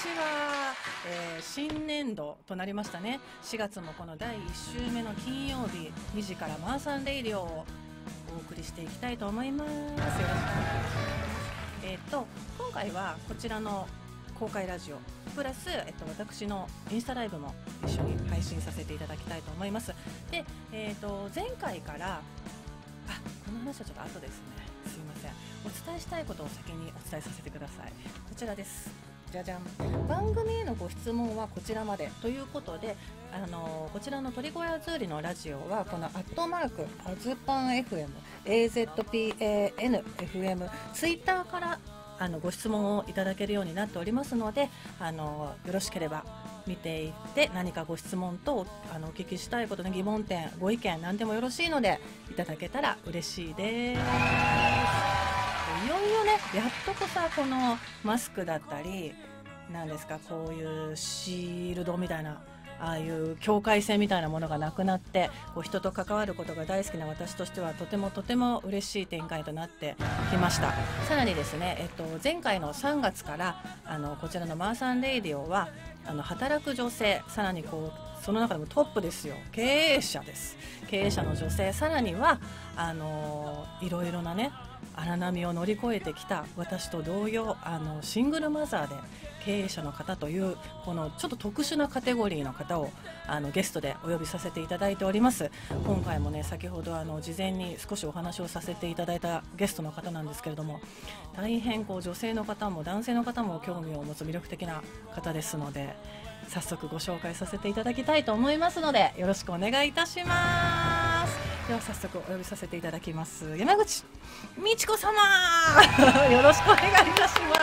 ちは、えー新年度となりましたね。4月もこの第1週目の金曜日2時からマーサンレイディオをお送りしていきたいと思います。よろしくお願いします。えっ、と今回はこちらの公開ラジオプラス、えっと、私のインスタライブも一緒に配信させていただきたいと思います。で、えっと前回からあこの話はちょっと後ですね。すいません。お伝えしたいことを先にお伝えさせてください。こちらです。じゃじゃん。番組へのご質問はこちらまでということであのこちらの鳥越アズーリのラジオはこのアットマークアズパン FM AZPANFM ツイッターからあのご質問をいただけるようになっておりますのであのよろしければ見ていって何かご質問とあのお聞きしたいことの疑問点ご意見何でもよろしいのでいただけたら嬉しいです。よいよねやっとこさこのマスクだったりなんですかこういうシールドみたいなああいう境界線みたいなものがなくなってこう人と関わることが大好きな私としてはとてもとても嬉しい展開となってきました。さらにですね、えっと、前回の3月からあのこちらのマーサンレイディオはあの働く女性さらにこうその中でもトップですよ。経営者です。経営者の女性。さらにはあのいろいろなね荒波を乗り越えてきた私と同様あのシングルマザーで経営者の方というこのちょっと特殊なカテゴリーの方をあのゲストでお呼びさせていただいております。今回もね先ほどあの事前に少しお話をさせていただいたゲストの方なんですけれども大変こう女性の方も男性の方も興味を持つ魅力的な方ですので早速ご紹介させていただきたいと思いますのでよろしくお願いいたします。では早速お呼びさせていただきます。山口美智子様 よろしくお願いいたします。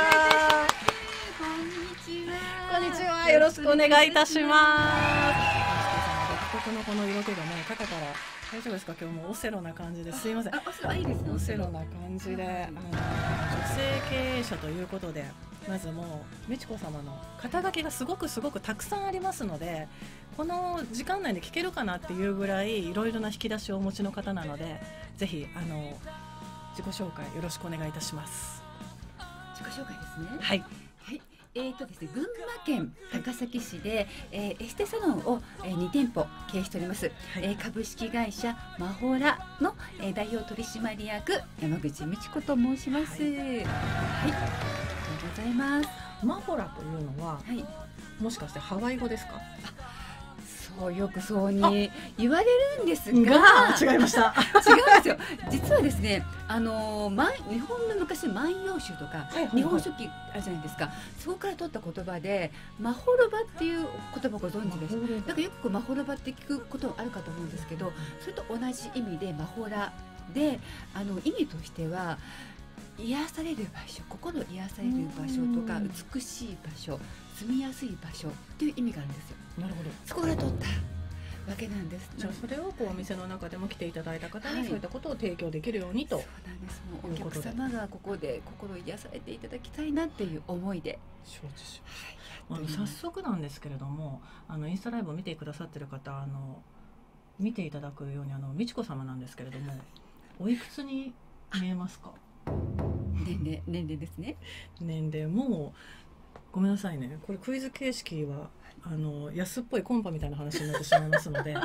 こんにちは。こんにちは。よろしくお願いいたします。独特のこの色気がね肩から大丈夫ですか？今日もオセロな感じですいませんあ、おそいいですね。オセロな感じで、あの女性経営者ということでまずもう美智子様の肩書きがすごくすごくたくさんありますのでこの時間内で聞けるかなっていうぐらいいろいろな引き出しをお持ちの方なのでぜひあの自己紹介よろしくお願いいたします。自己紹介ですね。はい、はい。えーとですね、群馬県高崎市で、えーエステサロンを、えー、2店舗経営しております、はい。えー株式会社マホラの、えー代表取締役山口美智子と申します。はい、ありがとうございます。マホラというのははい、もしかしてハワイ語ですか？そうよくそうに言われるんですが、違いました。違うんですよ。実はですね、あの日本の昔の万葉集とか、日本書紀あるじゃないですか。そこから取った言葉で、マホロバっていう言葉ご存知です。だからよくこうマホロバって聞くことあるかと思うんですけど、それと同じ意味でマホラで、あの意味としては。癒される場所心癒される場所とかうん美しい場所住みやすい場所という意味があるんですよ。なるほど。そこから取ったわけなんです。じゃあそれをこうお店の中でも来ていただいた方はい。にそういったことを提供できるようにと。そうなんです。もうお客様がここで心癒されていただきたいなっていう思いで、承知しはい、あの早速なんですけれどもあのインスタライブを見てくださってる方あの見ていただくようにあの美智子様なんですけれどもおいくつに見えますか？年齢年齢ですね。年齢もうごめんなさいね。これクイズ形式はあの安っぽいコンパみたいな話になってしまいますので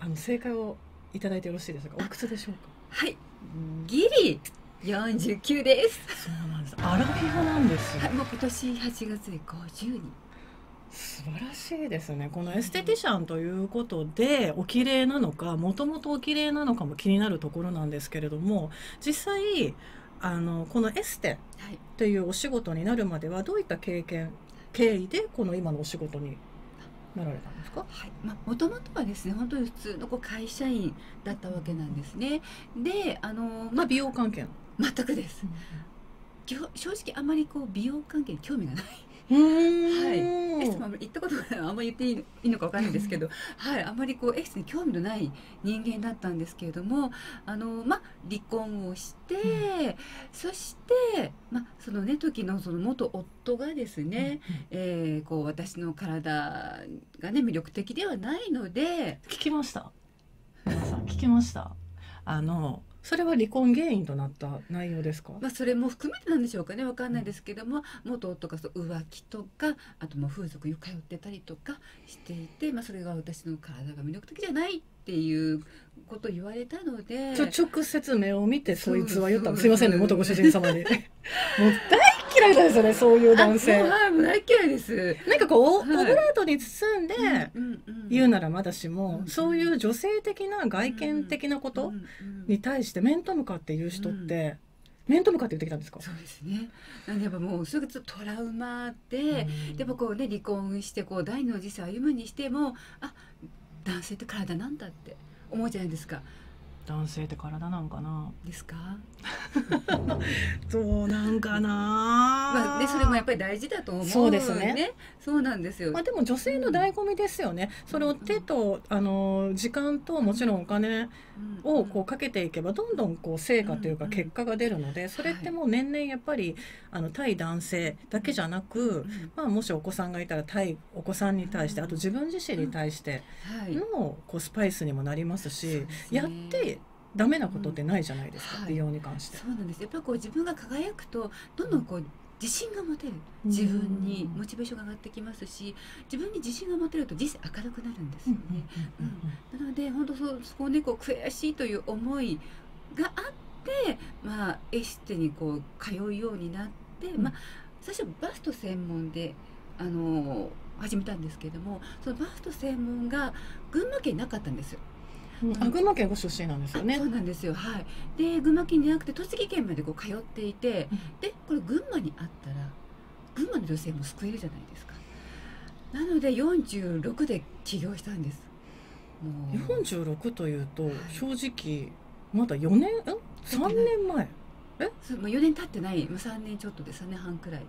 あの正解をいただいてよろしいですか。おいくつでしょうか？はい。ギリ49です、そうなんです。アラフィフなんですよ。はい、もう今年8月で50に素晴らしいですね。このエステティシャンということでお綺麗なのかもともとお綺麗なのかも気になるところなんですけれども実際あのこのエステはい。というお仕事になるまではどういった経験経緯でこの今のお仕事になられたんですか？はい。まあ、もともとはですね本当に普通のこう会社員だったわけなんですね。であのまあまあ美容関係の？全くです。きょ正直あまりこう美容関係に興味がない。うんはい。エスも行ったことがあんまり言っていいのいいのかわかんないんですけど、はい、あんまりこうエステに興味のない人間だったんですけれどもあの、まあ、離婚をして、そして、まあ、そのね時のその元夫がですね、えーこう私の体がね魅力的ではないので聞きました。聞きました。あのそれは離婚原因となった内容ですか？まあ、それも含めてなんでしょうかね分かんないですけども、元夫がそう浮気とかあとまあ風俗に通ってたりとかしていて、まあ、それが私の体が魅力的じゃないっていうことを言われたのでちょ直接目を見てそいつは言ったすいませんね元ご主人様に。もう大嫌いですよねそういう男性。はい大嫌いです。なんかこうオオはいブラートに包んでうんうんうん言うならまだしも、うんそういう女性的な外見的なことうんうんに対して面と向かって言う人って、面と向かって言ってきたんですか？そうですね。なんでやっぱもうそれがちょっとトラウマで、でもこうね離婚してこう第二の人生を歩むにしてもあ男性って体なんだって思うじゃないですか。男性って体なんかな？ですか？どうなんかな？まあねそれもやっぱり大事だと思う。そうですね。そうなんですよ。まあでも女性の醍醐味ですよね。それを手とあの時間ともちろんお金うんをこうかけていけばどんどんこう成果というかうん結果が出るので、それってもう年々やっぱりあの対男性だけじゃなく、うんまあもしお子さんがいたら対お子さんに対して、うんあと自分自身に対してはい。のこうスパイスにもなりますし、やってダメなことってないじゃないですか、うん美容に関して。そうなんです。やっぱりこう自分が輝くとどんどんこう自信が持てる。自分にモチベーションが上がってきますし、自分に自信が持てると人生明るくなるんですよね。なので本当そうそこをねこう悔しいという思いがあって、まあ、エステにこう通うようになって、うんまあ、最初バスト専門であの始めたんですけれどもそのバスト専門が群馬県になかったんですよ。うん。あ群馬県ご出身なんですよね。あそう。なんですよ。はい。で群馬県になくて栃木県までこう通っていてでこれ群馬にあったら群馬の女性も救えるじゃないですか。なので46で起業したんです。もう。46というとはい。正直まだ4年？ん？3年前。そうもう4年経ってない。もう3年ちょっとで3年半くらい。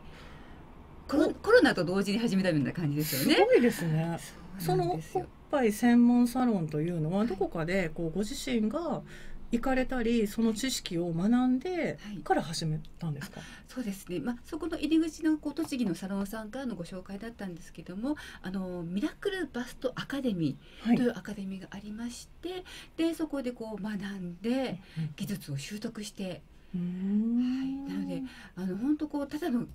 コロコロナと同時に始めたような感じですすよね。ごいですね。その専門サロンというのはどこかでこうご自身が行かれたりその知識を学んではい。から始めたんですか？そうですね、まあ、そこの入り口のこう栃木のサロンさんからのご紹介だったんですけどもあのミラクルバストアカデミはい。ーというアカデミーがありまして、でそこでこう学んで技術を習得して。はい。なのであの本当こうただの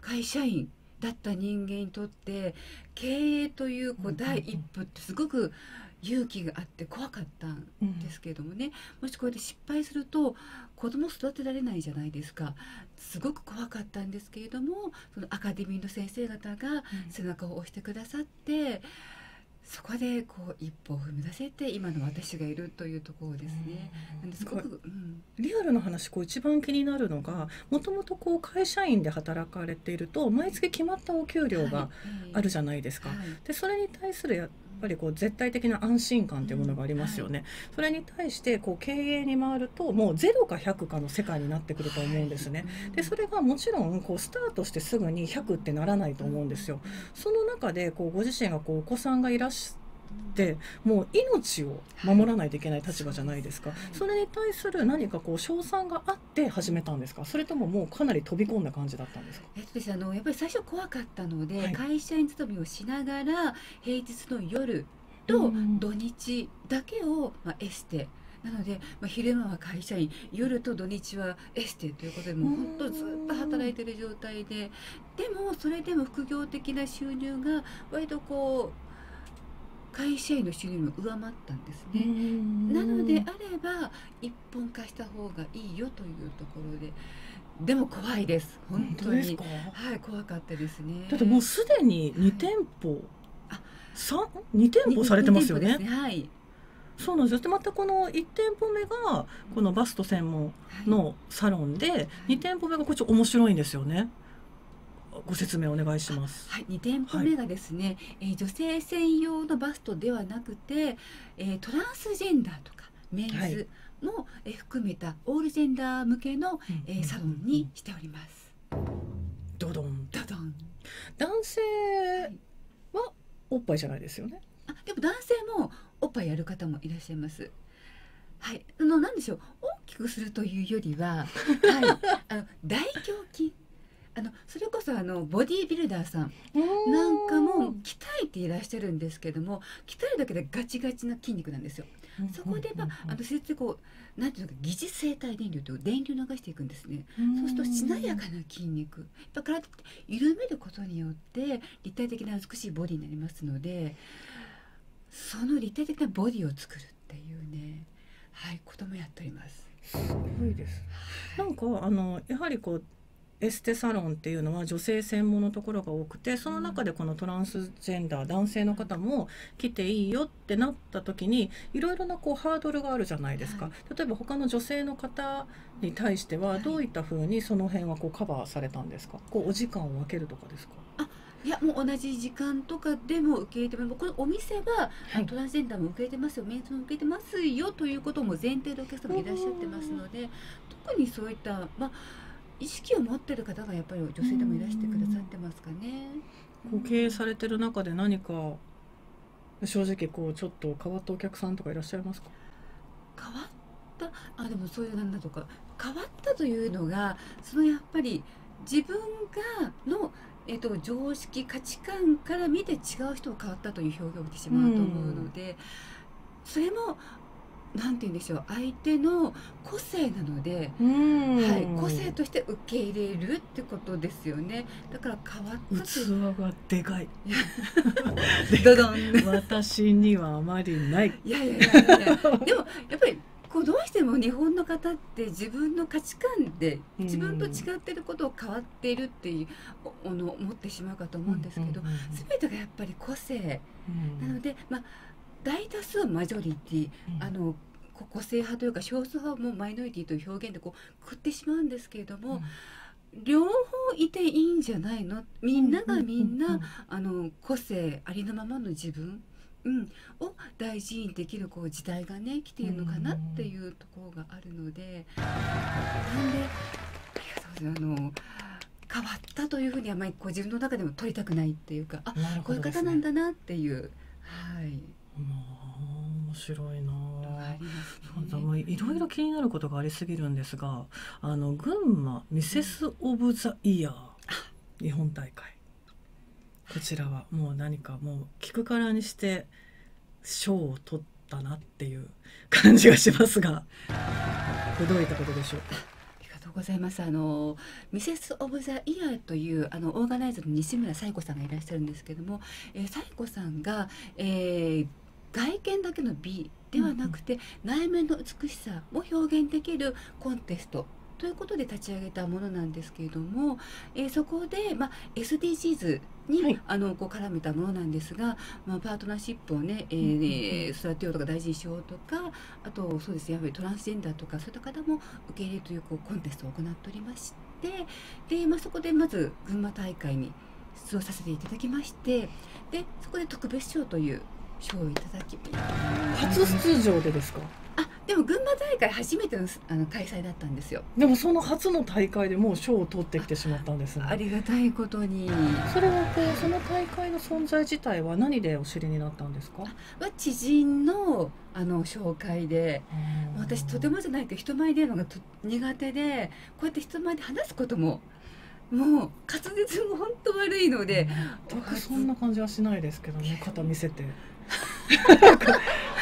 会社員だった人間にとって経営というこうんうんうん。う第一歩ってすごく勇気があって怖かったんうんですけれどもね、もしこうやって失敗すると子供育てられないじゃないですか。すごく怖かったんですけれどもそのアカデミーの先生方が背中を押してくださってそこでこう一歩を踏み出せて今の私がいるというところですね。なんですごく、うん。リアルな話こう一番気になるのがもともとこう会社員で働かれていると毎月決まったお給料があるじゃゃないですか。はい。でそれに対するやっぱりこう絶対的な安心感というものがありますよね。それに対してこう経営に回るともう0か100かの世界になってくると思うんですね。でそれがもちろんこうスタートしてすぐに100ってならないと思うんですよ。その中でこうご自身がこうお子さんがいらしてもう命を守らないといけない立場じゃないですか、はい。それに対する何かこう賞賛があって始めたんですか？それとももうかなり飛び込んだ感じだったんですか？えっとですねあのやっぱり最初怖かったので、はい。会社員勤めをしながら平日の夜とうん。土日だけを、まあ、エステ。なので、まあ、昼間は会社員夜と土日はエステということでもう本当ずっと働いてる状態ででもそれでも副業的な収入が割とこう会社員の収入よりも上回ったんですね。なのであれば一本化した方がいいよというところで。でも怖いです。本当に。本当ですか？はい怖かったですね。だってもうすでに2店舗。あ三？2店舗されてますよね？二店舗ですはい。そうなんですよ。でまたこの1店舗目がこのバスト専門はい。のサロンで2店舗目がこっち面白いんですよねご説明お願いします。はい、2店舗目がですね、えー女性専用のバストではなくて、えートランスジェンダーとかメンズも、えー含めたオールジェンダー向けの、えーサロンにしております。ドドン。ダドン。男性はいはおっぱいじゃないですよね。あでも男性もおっぱいやる方もいらっしゃいます。はい、あのなんでしょう。大きくするというよりは、はい、あの大胸筋あのそれこそあのボディービルダーさんなんかも鍛えていらっしゃるんですけども鍛えるだけでガチガチな筋肉なんですよ。そこで、まあ、あの施設でこうなんていうのか疑似生体電流という電流流していくんですね。そうするとしなやかな筋肉やっぱ体って緩めることによって立体的な美しいボディになりますのでその立体的なボディを作るっていうねはいこともやっております。すごいです。なんかあのやはりこうエステサロンっていうのは女性専門のところが多くてその中でこのトランスジェンダー男性の方も来ていいよってなった時にいろいろなこうハードルがあるじゃないですか、はい、例えば他の女性の方に対してはどういったふうにその辺はこうカバーされたんですか？こうお時間を分けるとかですか？あいやもう同じ時間とかでも受け入れてもこのお店は、はい、トランスジェンダーも受け入れてますよメンズも受け入れてますよということも前提でお客様いらっしゃってますので特にそういったまあ意識を持ってる方がやっぱり女性でもいらしてくださってますかね。こう経営されてる中で何か正直こうちょっと変わったお客さんとかいらっしゃいますか？変わった？あでもそういうなんだとか。変わったというのがそのやっぱり自分がのえっと、常識価値観から見て違う人を変わったという表現をしてしまうと思うので、それもなんて言うんでしょう。相手の個性なので、はい、個性として受け入れるってことですよね。だから変わった器がでかい。ドドン。私にはあまりない。いやいやいやいや。でもやっぱりこうどうしても日本の方って自分の価値観で自分と違ってることを変わっているっていうおの思ってしまうかと思うんですけど、全てがやっぱり個性、なのでまあ大多数マジョリティ、うん、あの個性派というか少数派もマイノリティという表現でこう食ってしまうんですけれども、うん、両方いていいんじゃないの？みんながみんな、あの個性ありのままの自分、うん、を大事にできるこう時代がね来ているのかなっていうところがあるので、なんでありがとうございます。あの変わったというふうにあまりこう自分の中でも取りたくないっていうかあ、ね、こういう方なんだなっていう。はい面白いな。あ、いろいろ気になることがありすぎるんですがあの群馬ミセス・オブ・ザ・イヤー日本大会。こちらはもう何かもう聞くからにして賞を取ったなっていう 感じがしますがどういったことでしょう？かございます。あのミセス・オブ・ザ・イヤーというあのオーガナイザーの西村紗子さんがいらっしゃるんですけども、えー、紗子さんが、えー、外見だけの美ではなくて、内面の美しさを表現できるコンテストということで立ち上げたものなんですけれども、えー、そこで、まあ、SDGs に、はい、あのこう絡めたものなんですが、まあ、パートナーシップをね、えー、育てようとか大事にしようとかあとそうですねやっぱりトランスジェンダーとかそういった方も受け入れるというこうコンテストを行っておりましてで、まあ、そこでまず群馬大会に出場させていただきましてでそこで特別賞という賞をいただき初出場でですか？あでも群馬大会初めてのあの開催だったんですよ。でもその初の大会でもう賞を取ってきてしまったんですね。ありがたいことに。それはこうその大会の存在自体は何でお知りになったんですか？は知人のあの紹介で。私とてもじゃないけど人前に出るのが苦手でこうやって人前で話すことももう滑舌も本当悪いので、うん、そんな感じはしないですけどね肩見せて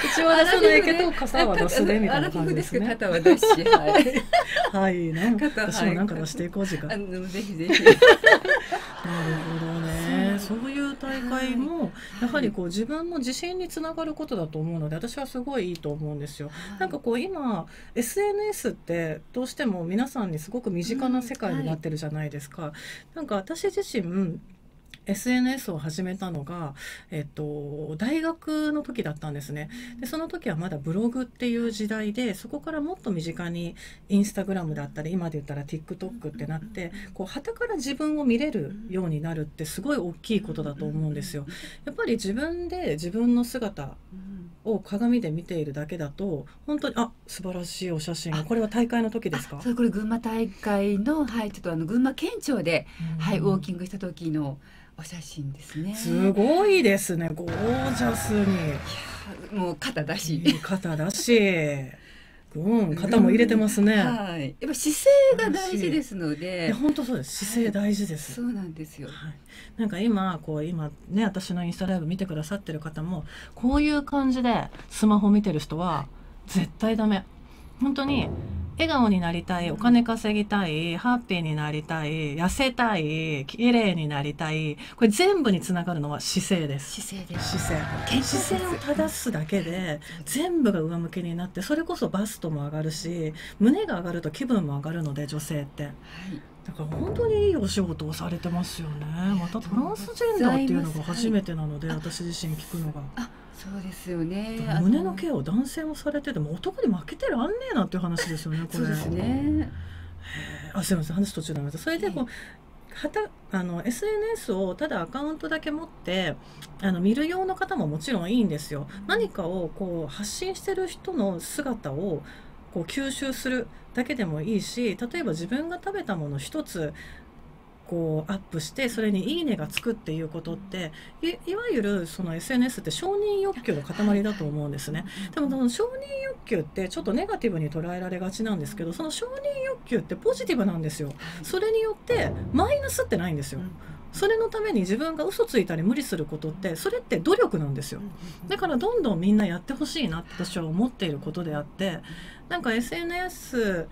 口は出さないけど傘は出すねみたいな感じですね。肩は出し、はい。はい、なんか私もなんか出していこう時間。あのぜひぜひ。なるほどね。そういう大会もやはりこう自分の自信につながることだと思うので、私はすごいいいと思うんですよ。なんかこう今 SNS ってどうしても皆さんにすごく身近な世界になってるじゃないですか。なんか私自身 SNS を始めたのが、えっと、大学の時だったんですね。でその時はまだブログっていう時代でそこからもっと身近にインスタグラムだったり今で言ったら TikTok ってなってこう旗から自分を見れるようになるってすごい大きいことだと思うんですよ。やっぱり自分で自分の姿を鏡で見ているだけだと本当にあ素晴らしいお写真これは大会の時ですか？それこれ群馬大会のはいちょっとあの群馬県庁で、はいウォーキングした時のお写真ですね。すごいですね。ゴージャスに。もう肩だし。肩だし。うん、肩も入れてますね。はい。やっぱ姿勢が大事ですのいでや。本当そうです。姿勢大事です。そうなんですよ。はい、なんか今こう今ね私のインスタライブ見てくださってる方もこういう感じでスマホ見てる人は絶対ダメ本当に笑顔になりたいお金稼ぎたいハッピーになりたい痩せたい綺麗になりたいこれ全部につながるのは姿勢です姿勢です。姿勢姿勢を正すだけで全部が上向きになってそれこそバストも上がるし胸が上がると気分も上がるので女性ってはい。だから本当にいいお仕事をされてますよね。またトランスジェンダーっていうのが初めてなので、はい私自身聞くのが。あ、そうですよね。胸のケア。アを男性もされてても男に負けてらんねえなっていう話ですよね。これ。そうですね。あ、すみません、話途中です。それでこう。はたあの SNS をただアカウントだけ持ってあの見る用の方ももちろんいいんですよ。何かをこう発信してる人の姿をこう吸収するだけでもいいし例えば自分が食べたもの一つこうアップしてそれに「いいね」がつくっていうことっていいわゆるその SNS って承認欲求の塊だと思うんですね。でもその承認欲求ってちょっとネガティブに捉えられがちなんですけどその承認欲求ってポジティブなんですよ。それによってマイナスってないんですよ。それのために自分が嘘ついたり無理することってそれって努力なんですよ。だからどんどんみんなやってほしいなって私は思っていることであってなんか SNS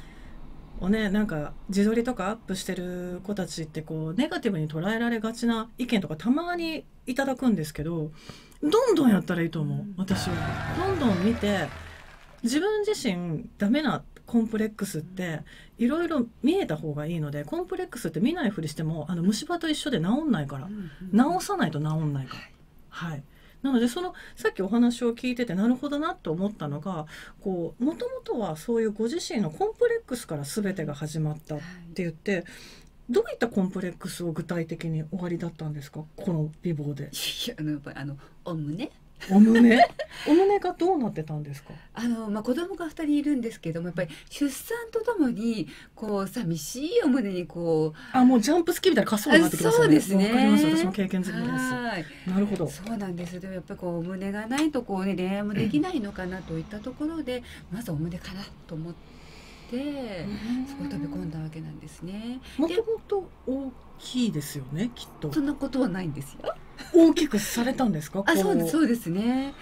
をねなんか自撮りとかアップしてる子たちってこうネガティブに捉えられがちな意見とかたまにいただくんですけどどんどんやったらいいと思う私は。どんどん見て自分自身ダメなコンプレックスっていろいろ見えた方がいいのでコンプレックスって見ないふりしてもあの虫歯と一緒で治んないから。治さないと治んないから。はい、なのでそのさっきお話を聞いててなるほどなと思ったのがこうもともとはそういうご自身のコンプレックスから全てが始まったって言ってどういったコンプレックスを具体的に終わりだったんですか？この美貌で。あのやっぱりあのお胸お胸お胸がどうなってたんですか？あの、まあ、子供が2人いるんですけどもやっぱり出産とともにこう寂しいお胸にこうあもうジャンプスキーみたいな滑走になってきまね。そうですね。わかります。私も経験済みです。はい。なるほど。そうなんです。でもやっぱりこうお胸がないとこうね恋愛もできないのかなといったところでまずお胸かなと思ってそこに飛び込んだわけなんですね。もともと大きいですよねきっと。そんなことはないんですよ。大きくされたんですか？あそうですうそうですね。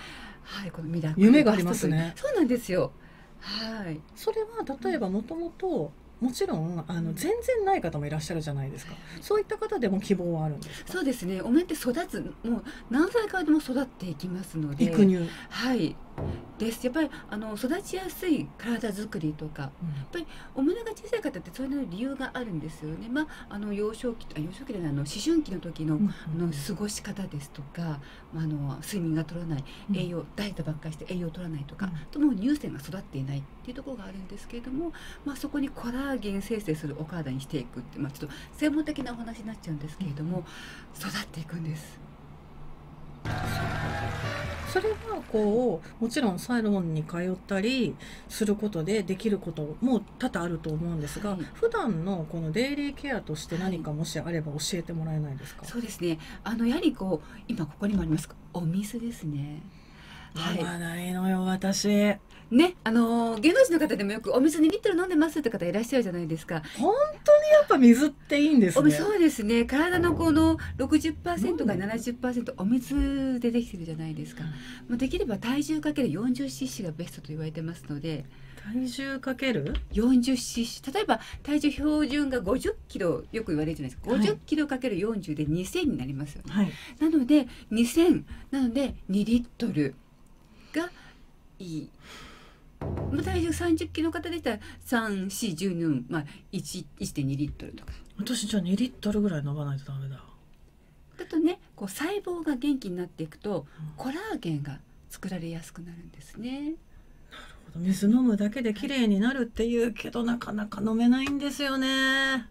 はいこのミラクル。夢がありますね。そうなんですよ。はい。それは例えばもともともちろんあの全然ない方もいらっしゃるじゃないですか。そういった方でも希望はあるんですか？そうですね。お面って育つもう何歳からでも育っていきますので。育乳、はいです。やっぱりあの育ちやすい体作りとかお胸が小さい方ってそういう理由があるんですよね。まああの幼少期あ幼少期でないあの思春期の時のうんあの過ごし方ですとか、まあ、あの睡眠が取らないうん。栄養、ダイエットばっかりして栄養を取らないとか、うん。ともう乳腺が育っていないっていうところがあるんですけれども、まあ、そこにコラーゲン生成するお体にしていくって、まあ、ちょっと専門的なお話になっちゃうんですけれども、育っていくんです。それはこうもちろんサロンに通ったりすることでできることも多々あると思うんですが、はい。普段のこのデイリーケアとして何かもしあれば教えてもらえないですか、そうですね。あのやはりこう今ここにもありますお水ですね。はい。飲まないのよ私ね、あのー芸能人の方でもよくお水2リットル飲んでますって方いらっしゃるじゃないですか。本当にやっぱ水っていいんですねそうですね。体のこの60%が70%お水でできてるじゃないですか。まあできれば体重かける 40cc がベストと言われてますので、体重かける？40cc 例えば体重標準が50キロよく言われるじゃないですか。はい50キロかける40で2000になりますよね。はいなので2000なので2リットルがいい。まあ体重30キロの方でしたら3412まあ1 1.2リットルとか。私じゃあ2リットルぐらい飲まないとダメだだとねこう細胞が元気になっていくとコラーゲンが作られやすくなるんですね。水飲むだけで綺麗になるっていうけどなかなか飲めないんですよね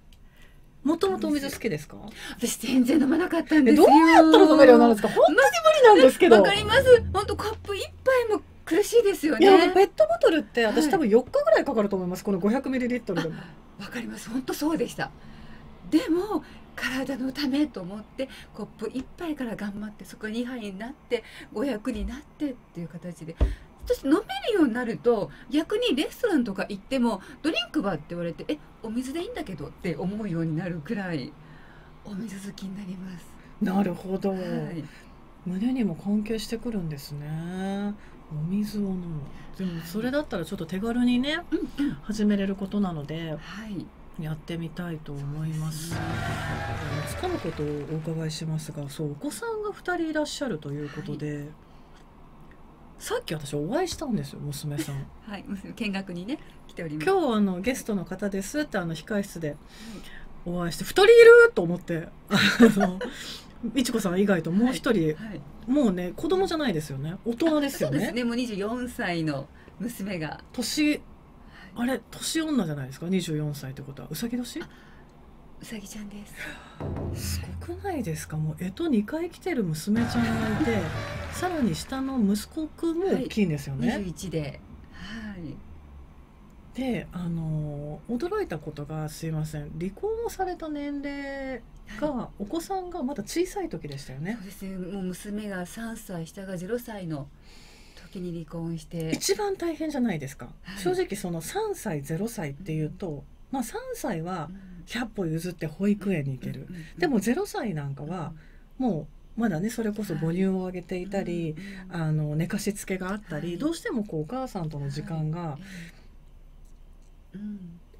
もともとお水好きですか？私全然飲まなかったんえですよ。どうやったら飲めるようになるんですか？本当に無理なんですけどわかります。本当カップ一杯も苦しいですよね。ペットボトルって私、はい多分4日ぐらいかかると思いますこの500ミリリットルでもわかります。本当そうでした。でも体のためと思ってコップ一杯から頑張ってそこ2杯になって500になってっていう形で私飲めるようになると逆にレストランとか行ってもドリンクはって言われてえお水でいいんだけどって思うようになるくらいお水好きになります。なるほど、はい、胸にも関係してくるんですねお水を飲む。でもそれだったらちょっと手軽にねうんうん。始めれることなのではい。やってみたいと思います。つかぬことをお伺いしますがそうお子さんが2人いらっしゃるということで、さっき私お会いしたんですよ娘さん。はい、娘見学にね来ております。今日あのゲストの方ですってあの控室でお会いして2人いると思ってあのいちこさん以外ともう1人、はい、もうね子供じゃないですよね。大人ですよね。そうですね。もう24歳の娘が。年あれ年女じゃないですか？24歳ってことは。うさぎ年？あうさぎちゃんです。すごくないですか？もうえと2回来てる娘ちゃんがいてさらに下の息子くんも大きいんですよね、21で、はい。であのー驚いたことがすいません。離婚をされた年齢がお子さんがまだ小さい時でしたよね。そうですね。もう娘が3歳、下が0歳の時に離婚して、一番大変じゃないですか、はい。正直その3歳0歳っていうと、まあ3歳は100歩譲って保育園に行ける、うんうんうんでも0歳なんかはもうまだねそれこそ母乳をあげていたり、うんあの寝かしつけがあったり、はい。どうしてもこうお母さんとの時間が、うん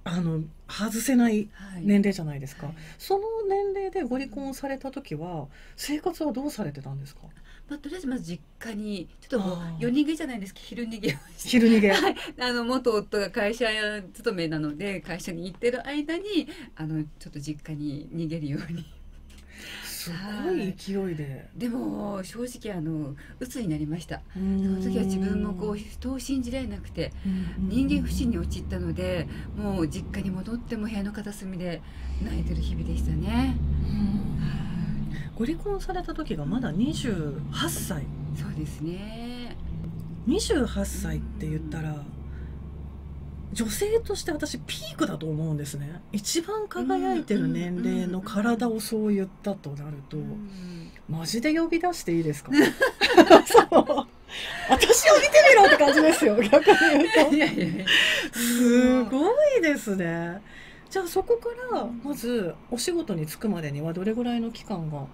あの外せないはい。年齢じゃないですか、はい。その年齢でご離婚された時は生活はどうされてたんですか？まあ、とりあえずまず実家にちょっともう夜逃げじゃないですけど昼逃げをして。昼逃げ。はい、あの元夫が会社勤めなので会社に行ってる間にあのちょっと実家に逃げるようにすごい勢いで。でも正直あの鬱になりました。そその時は自分もこう人を信じられなくて人間不信に陥ったのでもう実家に戻っても部屋の片隅で泣いてる日々でしたね。ご離婚された時がまだ28歳。そうですね。28歳って言ったら女性として私ピークだと思うんですね。一番輝いてる年齢の体をそう言ったとなると。うん。マジで呼び出していいですか？そう。私を見てみろって感じですよ 逆に言うと。いやいやいやすごいですね。じゃあそこからまずお仕事に就くまでにはどれぐらいの期間が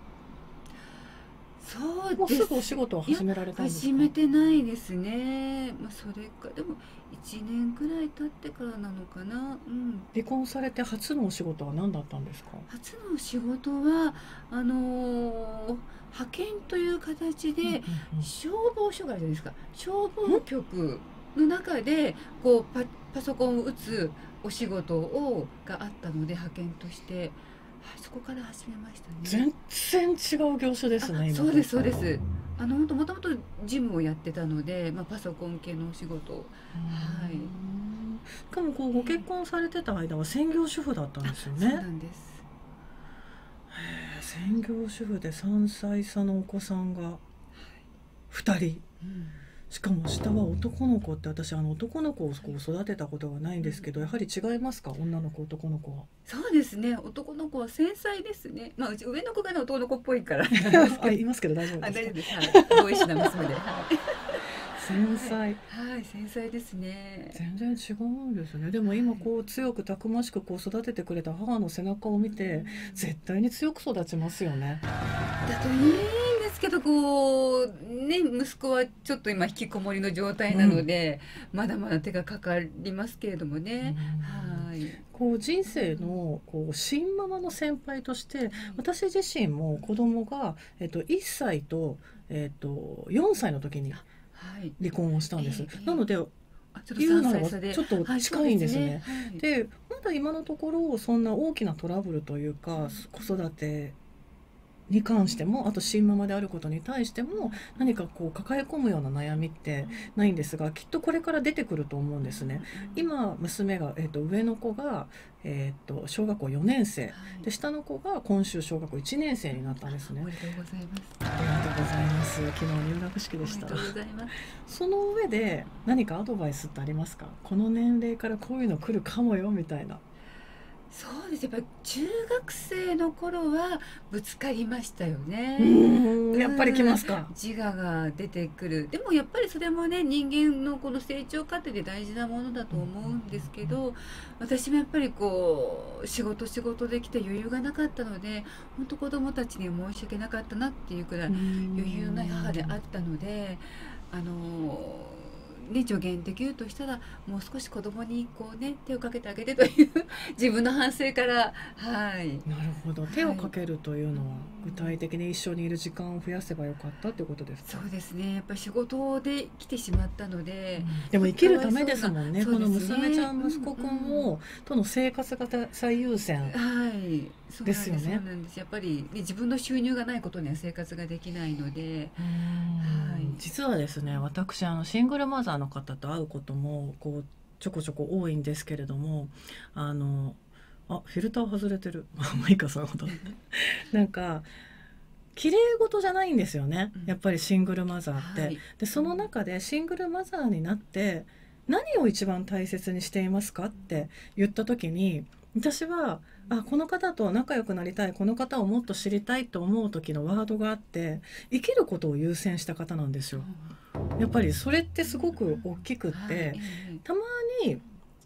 そうです。もうすぐお仕事を始められたんですか？始めてないですね、まあ、それか。でも1年くらい経ってからなのかな、うん、離婚されて初のお仕事は何だったんですか？初の仕事はあのー派遣という形で、消防署があるじゃないですか。消防局の中でこうパパソコンを打つお仕事をがあったので派遣として、はい、そこから始めましたね。全然違う業種ですねそうですそうです。あの本当もともと事務をやってたので、まあ、パソコン系のお仕事を。はい。うんしかもこうご結婚されてた間は専業主婦だったんですよそうねなんです。専業主婦で3歳差のお子さんが2人。うんしかも下は男の子って私あの男の子をこう育てたことがないんですけどやはり違いますか？女の子男の子は。そうですね男の子は繊細ですね。まあうち上の子がね男の子っぽいから。あいますけど大丈夫あですか？大丈夫です。はい。な娘で。はい。繊細はい。繊細ですね。全然違うんですね。でも今こう強くたくましくこう育ててくれた母の背中を見て絶対に強く育ちますよね。だといいけどこうね息子はちょっと今引きこもりの状態なので、まだまだ手がかかりますけれどもね、はい。こう人生のこう新ママの先輩として私自身も子供がえっと1歳とえっと4歳の時にはい。離婚をしたんです。ええなのであちょっと3言うならば歳差で。ちょっと近いんですね。はい。でまだ今のところそんな大きなトラブルというか子育てに関してもあと新ママであることに対しても何かこう抱え込むような悩みってないんですがきっとこれから出てくると思うんですね。今娘が、えー、と上の子が、えー、と小学校4年生。はい。で下の子が今週小学校1年生になったんですね。おめでとうございます。ありがとうございます。昨日入学式でした。その上で何かアドバイスってありますか？この年齢からこういうの来るかもよみたいなそうですやっぱり中学生の頃はぶつかりましたよね。うんやっぱり来ますか。自我が出てくるでもやっぱりそれもね人間のこの成長過程で大事なものだと思うんですけど私もやっぱりこう仕事仕事できて余裕がなかったので本当子供たちには申し訳なかったなっていうくらい余裕のない母であったのであのね、助言できるとしたらもう少し子供にこうね手をかけてあげてという自分の反省から。はい。なるほど。手をかけるというのは、具体的に一緒にいる時間を増やせばよかったということですか？そうですね。やっぱり仕事で来てしまったので、うん、でも生きるためですもんね、ね、この娘ちゃん息子くんを、との生活が最優先。はい。ですよね。そうなんです。やっぱり、ね、自分の収入がないことには生活ができないので、はい、実はですね私あのシングルマザーの方と会うこともこうちょこちょこ多いんですけれどもあのあフィルター外れてる。まあいいかそういうことなんか綺麗事じゃないんですよね。やっぱりシングルマザーって。はい、でその中でシングルマザーになって何を一番大切にしていますかって言った時に私はあこの方と仲良くなりたい。この方をもっと知りたいと思う時のワードがあって生きることを優先した方なんですよ。やっぱりそれってすごく大きくって、たまに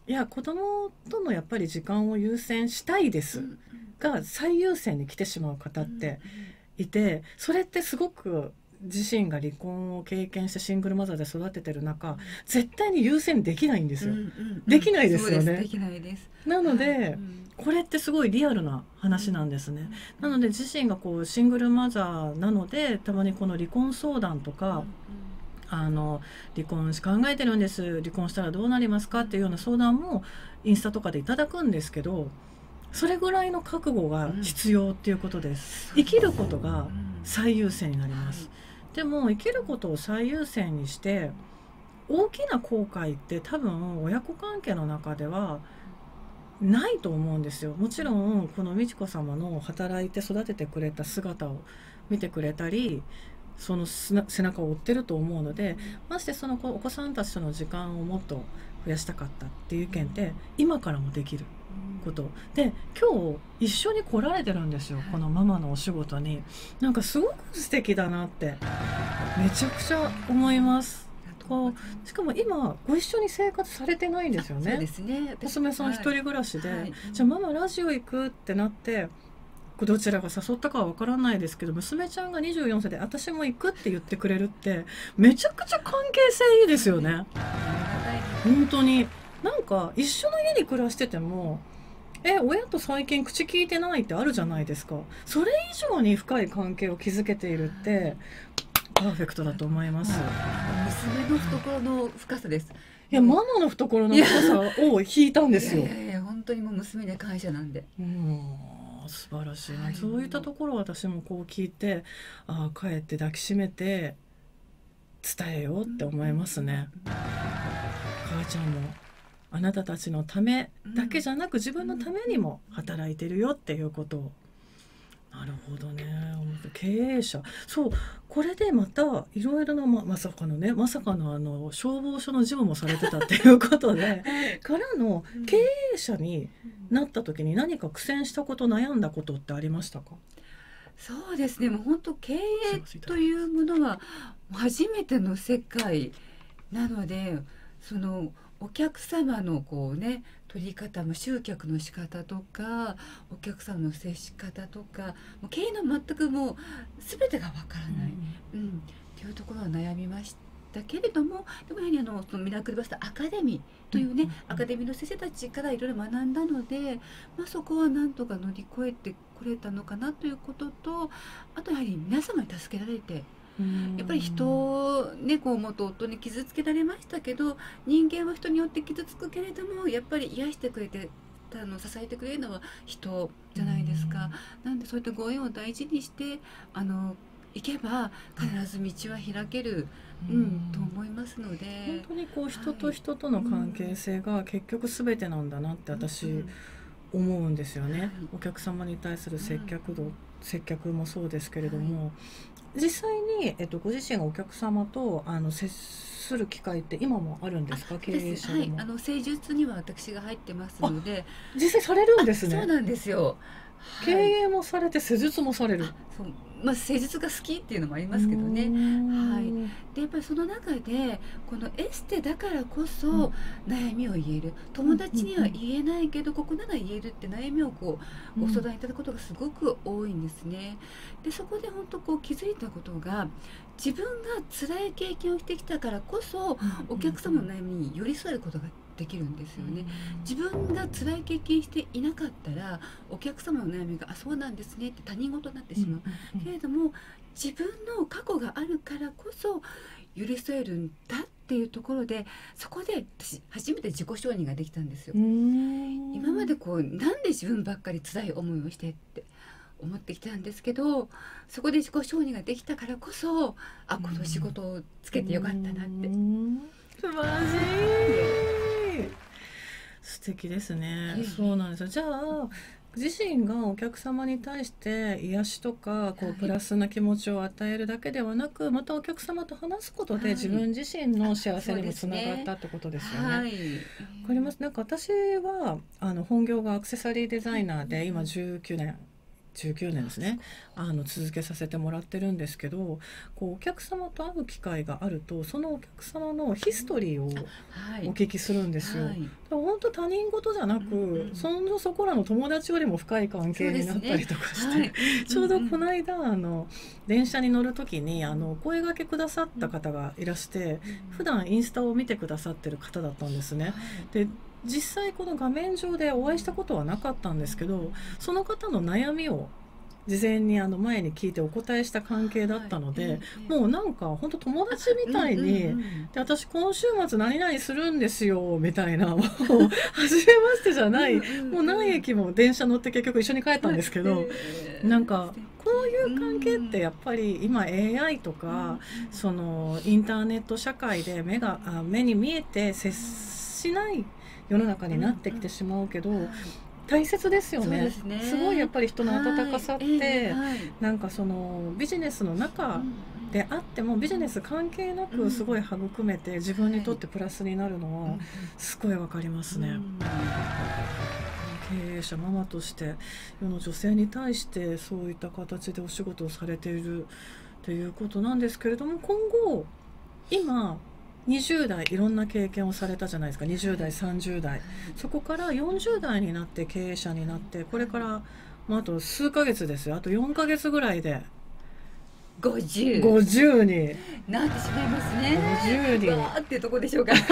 いや子供とのやっぱり時間を優先したいですが最優先に来てしまう方っていてそれってすごく自身が離婚を経験してシングルマザーで育ててる中絶対に優先できないんですよ。うんうんうん、できないですよね。できないです。なので、はいうん、これってすごいリアルな話なんですね。なので自身がこうシングルマザーなのでたまにこの離婚相談とか、うんうんあの離婚し考えてるんです。離婚したらどうなりますかっていうような相談もインスタとかでいただくんですけどそれぐらいの覚悟が必要っていうことです、生きることが最優先になります、でも生きることを最優先にして大きな後悔って多分親子関係の中ではないと思うんですよ。もちろんこの美智子様の働いて育ててくれた姿を見てくれたりその背中を追ってると思うのでましてそのお子さんたちとの時間をもっと増やしたかったっていう意見って今からもできること。で今日一緒に来られてるんですよこのママのお仕事に。なんかすごく素敵だなってめちゃくちゃ思います。こうしかも今ご一緒に生活されてないんですよね。そうですね。娘さん一人暮らしで、はいはい、じゃあママラジオ行くってなってどちらが誘ったかは分からないですけど娘ちゃんが24歳で私も行くって言ってくれるってめちゃくちゃ関係性いいですよね。本当に。なんか一緒の家に暮らしててもえ親と最近口聞いてないってあるじゃないですか。それ以上に深い関係を築けているってパーフェクトだと思います、娘の懐の深さです。いや、ママの懐の深さを引いたんですよ。いやいや本当にもう娘に感謝なんで。うん素晴らしい、はい、そういったところ私もこう聞いてああ帰って抱きしめて伝えようって思いますね、母ちゃんもあなたたちのためだけじゃなく自分のためにも働いてるよっていうことをなるほどね。経営者。そうこれでまたいろいろなままさかのねまさかのあの消防署の事務もされてたっていうことで からの経営者になった時に何か苦戦したこと悩んだことってありましたか？そうですね。もう本当経営というものは初めての世界なのでそのお客様のこうね取り方も集客の仕方とかお客様の接し方とかもう経営の全くもう全てがわからない、うん、うん、っていうところは悩みましたけれどもでもやはりあのそのミラクルバスターアカデミーというね、うん、アカデミーの先生たちからいろいろ学んだので、まあ、そこはなんとか乗り越えてこれたのかなということとあとやはり皆様に助けられてやっぱり人ねこう元夫に傷つけられましたけど人間は人によって傷つくけれどもやっぱり癒してくれてたの支えてくれるのは人じゃないですか。なんでそういったご縁を大事にしてあの行けば必ず道は開ける、うん、うん、と思いますので。本当にこう人と人との関係性が結局全てなんだなって私、思うんですよね、お客様に対する接客度、接客もそうですけれども、実際に、えっと、ご自身がお客様とあの接する機会って今もあるんですか？経営者はい。あの施術には私が入ってますので。実際されるんですね。あそうなんですよ。経はい。営もされて施術もされる。そうまあ施術が好きっていうのもありますけどね。はい。でやっぱりその中でこのエステだからこそうん。悩みを言える。友達には言えないけどここなら言えるって悩みをこうご相談いただくことがすごく多いんですね。でそこで本当こう気づいたことが自分が辛い経験をしてきたからこそお客様の悩みに寄り添えることができるんですよね。自分が辛い経験していなかったらお客様の悩みが「あそうなんですね」って他人事になってしまう。けれども自分の過去があるからこそ寄り添えるんだっていうところでそこで私初めて自己承認ができたんですよ。今今までこうなんで自分ばっかり辛い思いをしてって思ってきたんですけどそこで自己承認ができたからこそあこの仕事をつけてよかったなって。素晴らしい素敵ですね。いえいえ。そうなんですよ。じゃあ自身がお客様に対して癒しとかこはい。うプラスな気持ちを与えるだけではなくまたお客様と話すことはいで自分自身の幸せにもつながったってことですよね。はい。わかります。なんか私はあの本業がアクセサリーデザイナーで今19年19年ですね。あの続けさせてもらってるんですけどこうお客様と会う機会があるとそのお客様のヒストリーをはい。お聞きするんですよ。はい。本当他人事じゃなく、うんうんそのそこらの友達よりも深い関係になったりとかして、はい。ちょうどこんんの間あの電車に乗る時にあの声掛けくださった方がいらして普段インスタを見てくださってる方だったんですね。で実際この画面上でお会いしたことはなかったんですけどその方の悩みを事前にあの前に聞いてお答えした関係だったので、もうなんか本当友達みたいに、うんうんうんで私今週末何々するんですよみたいなもう 初めましてじゃない、もう何駅も電車乗って結局一緒に帰ったんですけど、えーなんかこういう関係ってやっぱり今 AI とか、そのインターネット社会で目があ目に見えて接しない世の中になってきてしまうけど、はい大切ですよね。ですね。ごいやっぱり人の温かさって、はい。ええはい。なんかそのビジネスの中であってもビジネス関係なくすごい育めて自分にとってプラスになるのはすごいわかりますね。経営者ママとして世の女性に対してそういった形でお仕事をされているということなんですけれども今後今20代いろんな経験をされたじゃないですか。20代30代そこから40代になって経営者になってこれから、まあ、あと数ヶ月ですよ。あと4ヶ月ぐらいで50 50に。なってしまいますね。50人わーってとこでしょうか。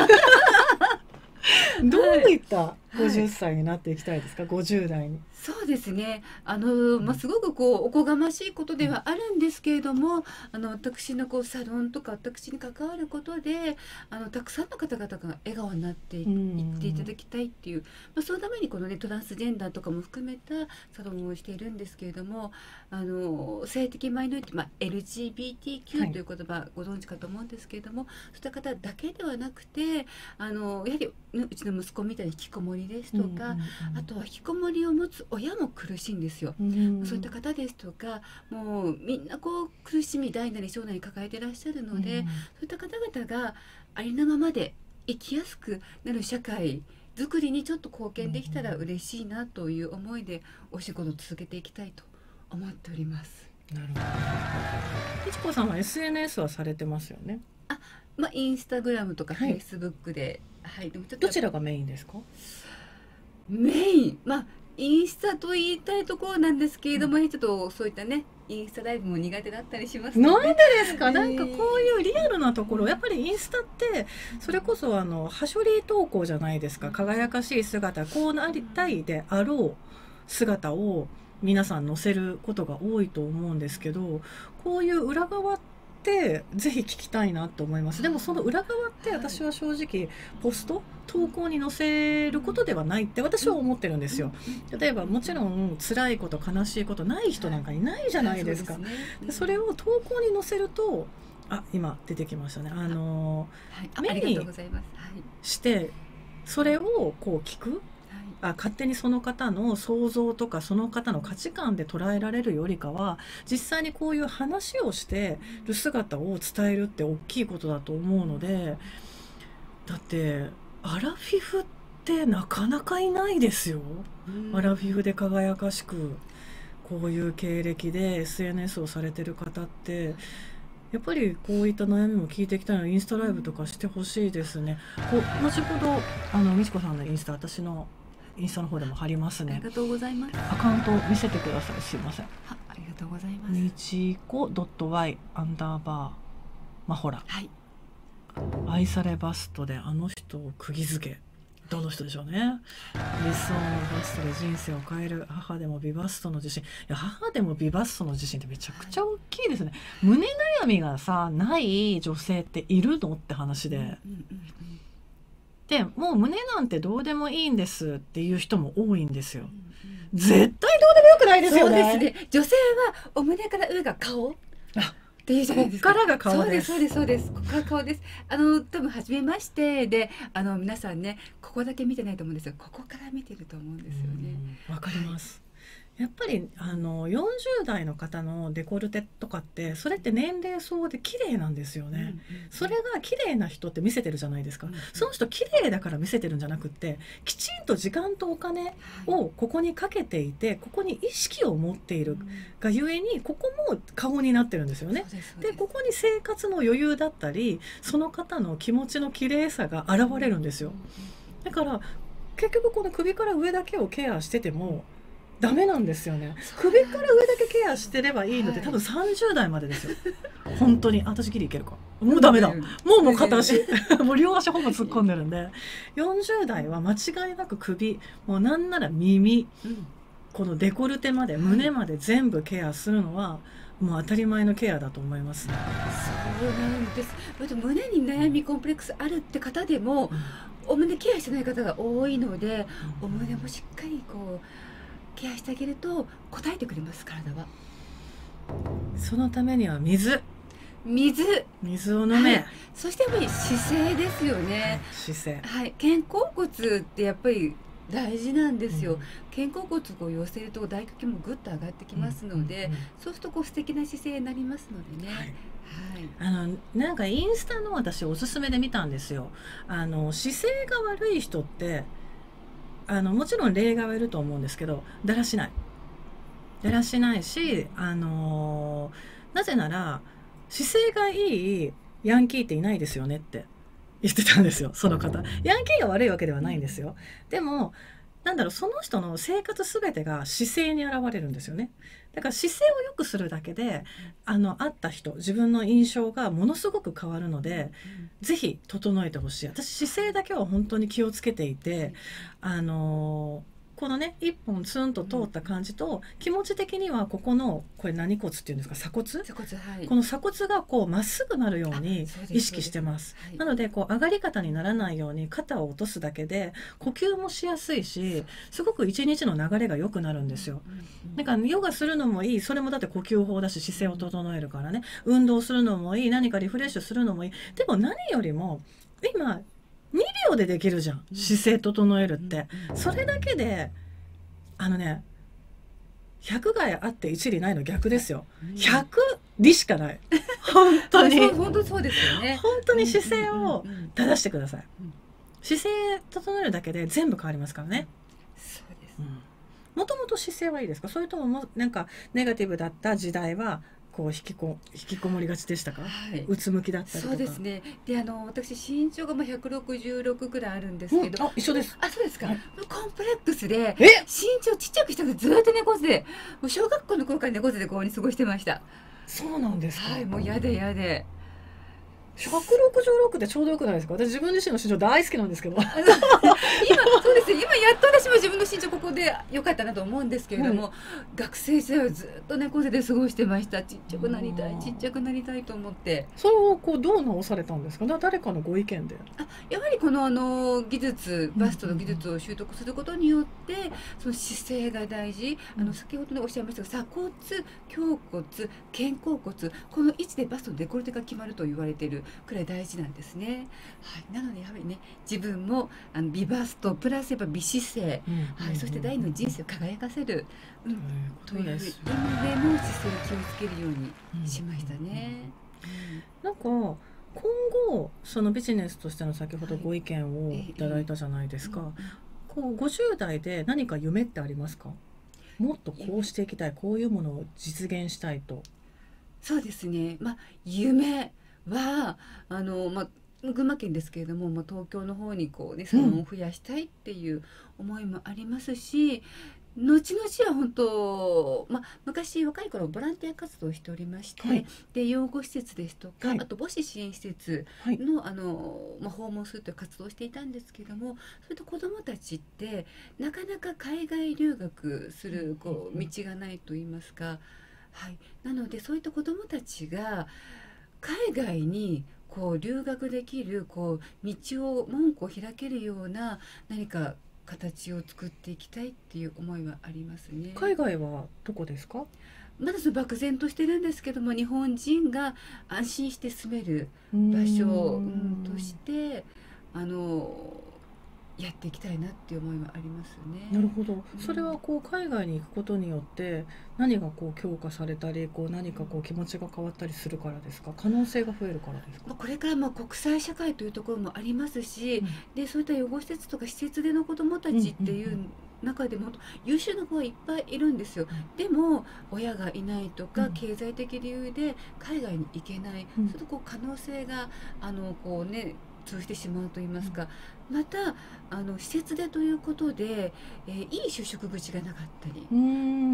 どういった？50歳になっていきたいですか、50代に。そうですね。あの、まあ、すごくこうおこがましいことではあるんですけれどもあの私のこうサロンとか私に関わることであのたくさんの方々が笑顔になってい,、うんっていただきたいっていう、まあ、そのためにこのねトランスジェンダーとかも含めたサロンをしているんですけれどもあの性的マイノリティ、まあ、はい。LGBTQ という言葉ご存知かと思うんですけれども、そういった方だけではなくてあのやはり、ね、うちの息子みたいに引きこもりですとか、あとは引きこもりを持つ親も苦しいんですよ。うんそういった方ですとかもうみんなこう苦しみ大なり小なり抱えてらっしゃるので、そういった方々がありのままで生きやすくなる社会づくりにちょっと貢献できたら嬉しいなという思いでお仕事を続けていきたいと思っております。なるほど。いちこさんは SNS はされてますよね。まあインスタグラムとかフはいェイスブックで、はい、でもちょっとどちらがメインですか？メイン。まあインスタと言いたいところなんですけれども、ちょっとそういったねインスタライブも苦手だったりしますなんでのでですか？なんかこういうリアルなところ、やっぱりインスタってそれこそあのはしょり投稿じゃないですか。輝かしい姿、こうなりたいであろう姿を皆さん載せることが多いと思うんですけど、こういう裏側ってぜひ聞きたいなと思います。でもその裏側って私は正直ポスト投稿に載せることではないって私は思ってるんですよ。例えばもちろん辛いこと悲しいことない人なんかいないじゃないですか。それを投稿に載せるとあ今出てきましたねあのはい、あ目にありがとうございます。はい、してそれをこう聞くはい、あ勝手にその方の想像とかその方の価値観で捉えられるよりかは実際にこういう話をしてる姿を伝えるって大きいことだと思うのでだってアラフィフってなかなかいないですよ。アラフィフで輝かしくこういう経歴で SNS をされてる方ってやっぱりこういった悩みも聞いていきたいのでインスタライブとかしてほしいですね。こう後ほどあの美智子さんのインスタ私のインスタの方でも貼りますねあり。がとうございます。アカウント見せてください。すいません。あありがとうございます。みちこ .y アンダーバーまほらはい。愛されバストであの人を釘付けどの人でしょうね理想のバストで人生を変える母でもビバストの自信いや母でもビバストの自信ってめちゃくちゃ大きいですね胸悩みがさない女性っているの？って話で、うんうんうんでもう胸なんてどうでもいいんですっていう人も多いんですようん絶対どうでもよくないですよねそうですね。女性はお胸から上が顔？あっていうじゃないですか。こっからが顔ですそうですそうですそうです。ここから顔です。あの多分初めましてで、あの皆さんね、ここだけ見てないと思うんですよ。ここから見てると思うんですよね。うんわかります。やっぱりあの40代の方のデコルテとかってそれって年齢相応で綺麗なんですよね。うんうんそれが綺麗な人って見せてるじゃないですか。うんその人綺麗だから見せてるんじゃなくってきちんと時間とお金をここにかけていてここに意識を持っているがゆえにここも顔になってるんですよね。でここに生活の余裕だったりその方の気持ちの綺麗さが現れるんですよ。だから結局この首から上だけをケアしててもダメなんですよね。首から上だけケアしてればいいのってはい。多分30代までですよ。本当に。あ私ギリいけるか。もうダメだ。もうもう片足。もう両足ほぼ突っ込んでるんで。40代は間違いなく首もうなんなら耳うん。このデコルテまで胸まで全部ケアするのはもう当たり前のケアだと思いますね、そうなんです。胸に悩みコンプレックスあるって方でもお胸ケアしてない方が多いので、お胸もしっかりこうケアしてあげると答えてくれます体は。そのためには水。水、水を飲め、はい。そしてやっぱり姿勢ですよね。姿勢。はい、肩甲骨ってやっぱり大事なんですよ。うん。肩甲骨を寄せると大胸筋もぐっと上がってきますので、うんうん。そうするとこう素敵な姿勢になりますのでね。はい。はい。あのなんかインスタの私おすすめで見たんですよ。あの姿勢が悪い人ってあのもちろん例外はいると思うんですけどだらしない。だらしないしあのなぜなら姿勢がいいヤンキーっていないですよねって言ってたんですよその方。ヤンキーが悪いわけではないんですよ。でもなんだろうその人の生活すべてが姿勢に現れるんですよねだから姿勢を良くするだけであの会った人自分の印象がものすごく変わるのでぜひ整えてほしい。私姿勢だけは本当に気をつけていてあのこのね一本ツンと通った感じと気持ち的にはここのこれ何骨っていうんですか鎖骨？鎖骨はい。この鎖骨がこうまっすぐなるように意識してます。はい。なのでこう上がり方にならないように肩を落とすだけで呼吸もしやすいしすごく一日の流れが良くなるんですよ。だからヨガするのもいいそれもだって呼吸法だし姿勢を整えるからね。運動するのもいい何かリフレッシュするのもいい。でも何よりも今2秒でできるじゃん。うん。姿勢整えるって。それだけであのね100害あって一理ないの逆ですよ。100理しかない。本当に。そう本当そうですよね。本当に姿勢を正してください。うん。姿勢整えるだけで全部変わりますからね。そうです。もともと姿勢はいいですか？それとももうなんかネガティブだった時代はこう引きこ引きこもりがちでしたか？はい。うつむきだったそうですね。で、あの私身長がまあ166ぐらいあるんですうんけど、あ一緒ですあ、そうですか。はいコンプレックスでえ？身長ちっちゃくしたくてずっと猫背で、もう小学校の頃から猫背でここに過ごしてました。そうなんですか、はい、もうやでやで。166でちょうどよくないですか？私自分自身の身長大好きなんですけど。今そうですよ。今やっと私も自分の身長ここで良かったなと思うんですけれども、学生時代はずっと猫背で過ごしてました。ちっちゃくなりたうん。いちっちゃくなりたいと思って。それをこうどう直されたんですか？だ誰かのご意見で。あやはりこのあの技術バストの技術を習得することによってその姿勢が大事。あうん。の先ほどねおっしゃいましたが鎖骨胸骨肩甲骨この位置でバストのデコルテが決まると言われているくらい大事なんですね。はい、なのでやはりね自分もあの美バストプラスやっぱ美姿勢、はい、そして第二の人生を輝かせる、うん、という意味でも姿勢を気をつけるようにしましたね。なんか今後そのビジネスとしての先ほどご意見をいただいたじゃないですか。こう50代で何か夢ってありますか？もっとこうしていきたいこういうものを実現したいと。そうですね。まあ夢はあのまあ群馬県ですけれども、まあ、東京の方にこうねサロンを増やしたいっていう思いもありますし、後々は本当、まあ、昔若い頃ボランティア活動をしておりまして、はい、で養護施設ですとか、はい、あと母子支援施設のはい、あのまあ、訪問するという活動をしていたんですけどもそれと子どもたちってなかなか海外留学するこう道がないといいますか、はい、なのでそういった子どもたちが海外にこう留学できるこう道を門戸を開けるような何か形を作っていきたいっていう思いはありますね。海外はどこですか？まだその漠然としてるんですけども日本人が安心して住める場所としてあのやっていきたいなっていう思いはありますね。なるほど。それはこう海外に行くことによって何がこう強化されたり、こう何かこう気持ちが変わったりするからですか？可能性が増えるからですか？これからまあ国際社会というところもありますし、うん、でそういった養護施設とか施設での子どもたちっていう中でも優秀な子はいっぱいいるんですよ。でも親がいないとか、経済的理由で海外に行けない、うん、それとこう可能性があのこうね通じてしまうと言いますか、またあの施設でということで、えー、いい就職口がなかったり。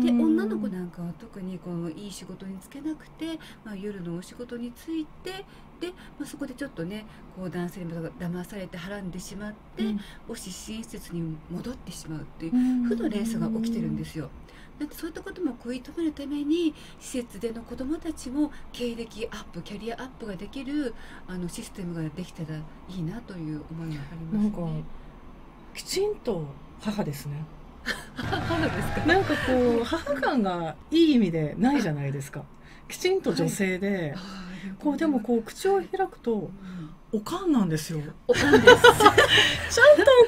で女の子なんかは特にこのいい仕事に就けなくて、まあ、夜のお仕事についてで、まあ、そこでちょっとねこう男性に騙されてはらんでしまって、うん、母子支援施設に戻ってしまうっていう負の連鎖が起きてるんですよ。なんそういったことも食い止めるために施設での子どもたちも経歴アップキャリアアップができるあのシステムができたらいいなという思いがあります、ね、なんかきちんと母ですね。母ですか？なんかこう母感がいい意味でないじゃないですか。きちんと女性で、はい、こうでもこう口を開くと、おかんなんですよ。おかんです。ちゃんと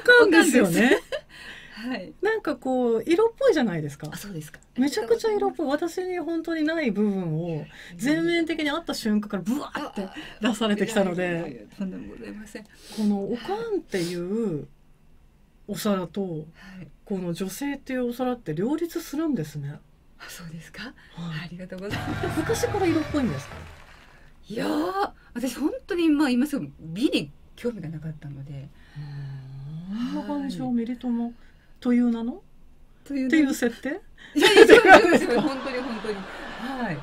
おかんですよね。はい、なんかこう色っぽいじゃないですか。あそうですか。めちゃくちゃ色っぽい。私に本当にない部分を全面的に会った瞬間からブワーって出されてきたので。とんでもございません。このおかんっていうお皿と、はい、この女性っていうお皿って両立するんですね。あそうですか、はい、ありがとうございます。昔から色っぽいんですか？いや私本当にまあ今すぐ美に興味がなかったので。こんな感じをメリトモという名の？というっていう設定？いやいや 本当に本当に。はい。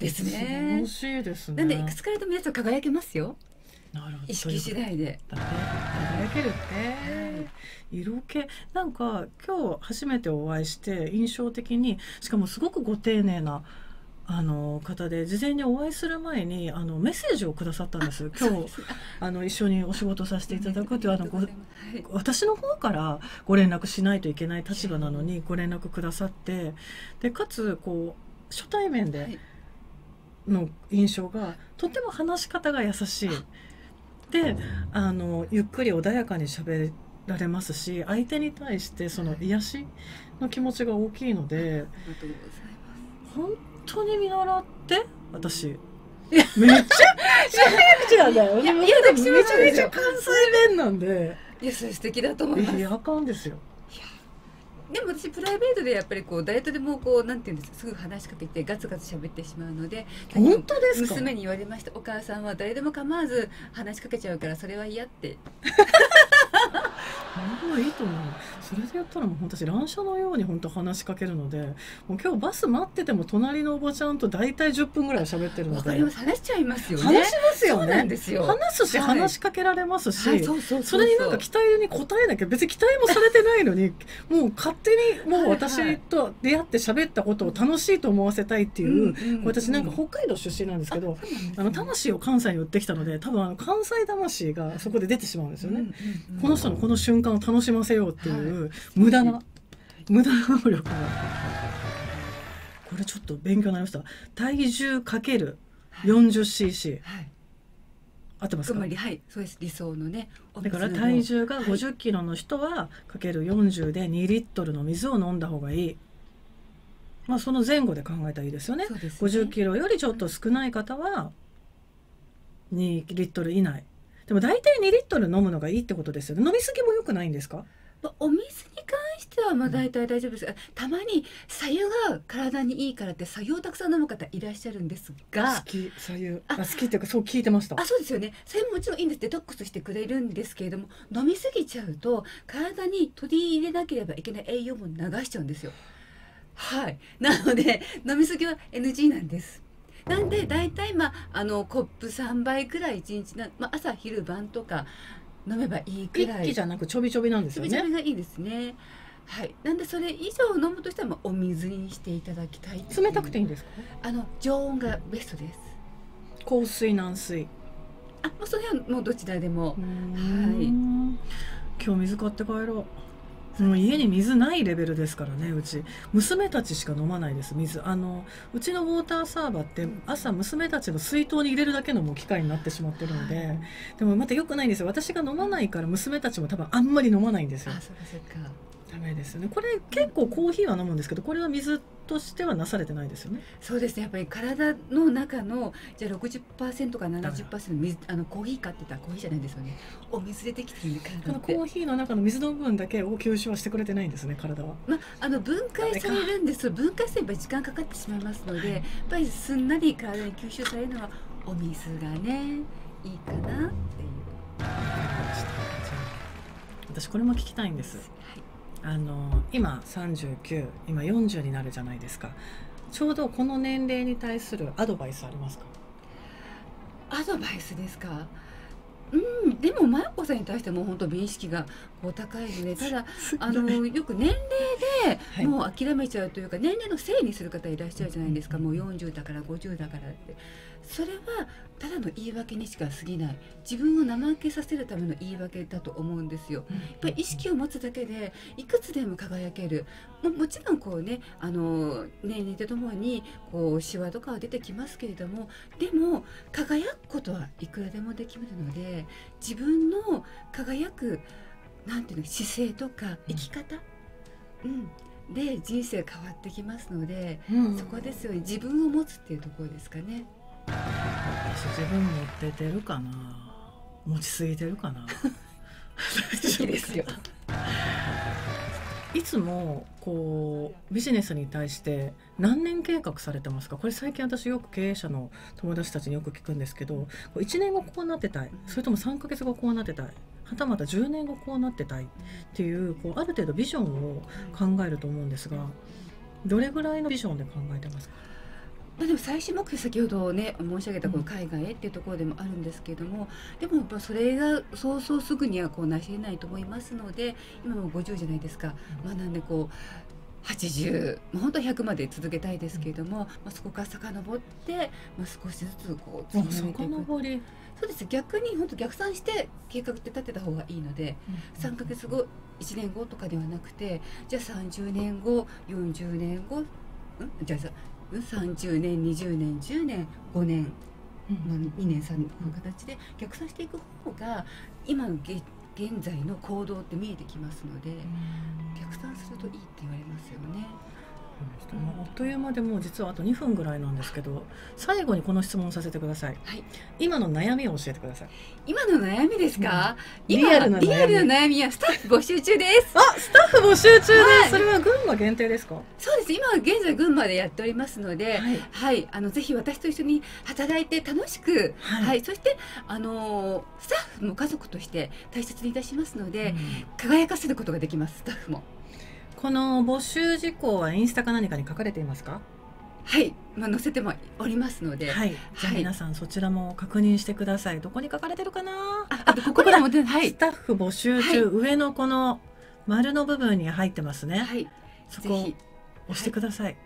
ですね。楽しいですね。なんでいくつからと皆さん輝けますよ。なるほど。意識次第で。輝けるって、色気。なんか今日初めてお会いして印象的にしかもすごくご丁寧なあの方で事前にお会いする前にあのメッセージをくださったんです。今日あの一緒にお仕事させていただくとい。うあのご私の方からご連絡しないといけない立場なのにご連絡くださってでかつこう初対面での印象がとても話し方が優しい。であのゆっくり穏やかに喋られますし相手に対してその癒しの気持ちが大きいので本当に見習って？私めっちゃめちゃ口なんだよ。いや、めちゃめちゃ関西弁なんで。いや、それ素敵だと思います。いや、あかんですよ。でも私プライベートでやっぱりこう誰とでもこうなんていうんですすぐ話しかけてガツガツ喋ってしまうので本当です娘に言われましたお母さんは誰でも構わず話しかけちゃうからそれは嫌って 本当いいと思う。それでやったらもう私乱射のように本当話しかけるのでもう今日バス待ってても隣のおばちゃんと大体10分ぐらい喋ってるので話しちゃいますよね。話しますよね。話すし、はい、話しかけられますし、それになんか期待に応えなきゃ別に期待もされてないのに もう勝手にもう私と出会って喋ったことを楽しいと思わせたいっていう、私なんか北海道出身なんですけど、あの魂を関西に売ってきたので多分あの関西魂がそこで出てしまうんですよね。この人のこの瞬間を楽しませようっていう、はい、無駄な、無駄な能力が。これちょっと勉強になりました。体重かける 40cc、はい、合ってますか？つまりはい。そうです。理想のねおだから体重がはい。50キロの人はかける40で2リットルの水を飲んだ方がいい。まあその前後で考えたらいいですよね。すね。50キロよりちょっと少ない方は2リットル以内でも大体2リットル飲むのがいいってことですよね。飲みすぎも良くないんですか？まあお水に関してはまあ大体大丈夫です。が、たまに白湯が体にいいからって白湯をたくさん飲む方いらっしゃるんですが。好き左右ああ好きっていうかそう聞いてました。あそうですよね。それももちろんいいんですデトックスしてくれるんですけれども飲みすぎちゃうと体に取り入れなければいけない栄養も流しちゃうんですよ。はい。なので飲みすぎは NG なんですなんで大体まああのコップ3杯くらい1日な、まあ、朝昼晩とか飲めばいいく一らい。気じゃなくちょびちょびなんですつよね。ぶちゃびがいいですね。はい。なんでそれ以上飲むとしたらまあお水にしていただきたい冷たくていいいんですか？あの常温がベストです。硬水軟水。あもうそれはもうどちらでも。はい。今日水買って帰ろうもう家に水ないレベルですからねうち。娘たちしか飲まないです水。あのうちのウォーターサーバーって朝娘たちの水筒に入れるだけのもう機械になってしまってるのででもまた良くないんですよ。私が飲まないから娘たちも多分あんまり飲まないんですよ。あそうかそうかダメですよね。これ結構コーヒーは飲むんですけどこれは水としてはなされてないですよね。そうですね。やっぱり体の中のじゃあ60%か70%水あのコーヒーかってたらコーヒーじゃないんですよね。お水でできてるんでこ体って。のコーヒーの中の水の部分だけを吸収はしてくれてないんですね体は。まあ、あの分解されるんです。分解すれば時間かかってしまいますので、はい。やっぱりすんなり体に吸収されるのはお水がねいいかなっていう。私これも聞きたいんです。はいあの今39今40になるじゃないですか。ちょうどこの年齢に対するアドバイスありますか？アドバイスですか？うんでもマヤ子さんに対しても本当美意識がこう高いのでただあのよく年齢はい。でもう諦めちゃうというか、年齢のせいにする方いらっしゃるじゃないですか、もう40だから50だからってそれはただの言い訳にしか過ぎない。自分を怠けさせるための言い訳だと思うんですよ。やっぱり意識を持つだけでいくつでも輝ける。ももちろんこうねあの年齢とともにこうシワとかは出てきますけれどもでも輝くことはいくらでもできるので自分の輝くなんていうの姿勢とか生き方、うん。で人生変わってきますので、うん。そこですよね。自分を持つっていうところですかね。私自分持っててるかな。持ちすぎてるかな。素敵ですよ。いつもこうビジネスに対して何年計画されてますか？これ最近私よく経営者の友達たちによく聞くんですけどこう1年後こうなってたい。それとも3ヶ月後こうなってたい。はたまた10年後こうなってたいっていうこうある程度ビジョンを考えると思うんですがどれぐらいのビジョンで考えてますか？まあ、でも最終目標先ほどね申し上げたこの海外へっていうところでもあるんですけれども、でもやっぱそれがそうそうすぐにはこう成し得ないと思いますので今もう50じゃないですか、まあ、なんでこう80、まあ、本当は100まで続けたいですけれども、まあ、そこから遡って、まあ、少しずつこう積み上げていく。そうです。逆に本当逆算して計画って立てた方がいいので3ヶ月後1年後とかではなくてじゃあ30年後40年後ん？じゃあ30年20年10年5年、まあ、2年3年の形で逆算していく方が今のげ現在の行動って見えてきますので逆算するといいって言われますよね。まああっという間でもう実はあと2分ぐらいなんですけど最後にこの質問をさせてください、はい。今の悩みを教えてください。今の悩みですか、うん。今リアルな悩み。リアルな悩みはスタッフ募集中です。あスタッフ募集中です、はい。それは群馬限定ですか？そうです。今は現在群馬でやっておりますので、はい。はい、あのぜひ私と一緒に働いて楽しく、はい。はい、そしてあのースタッフも家族として大切にいたしますので、うん。輝かせることができます。スタッフも。この募集事項はインスタか何かに書かれていますか？はい、まあ載せてもおりますので、はい。じゃあはい皆さんそちらも確認してください。どこに書かれてるかな？ああとここにもねはい。スタッフ募集中、上のこの丸の部分に入ってますね、はい、そこ押してください、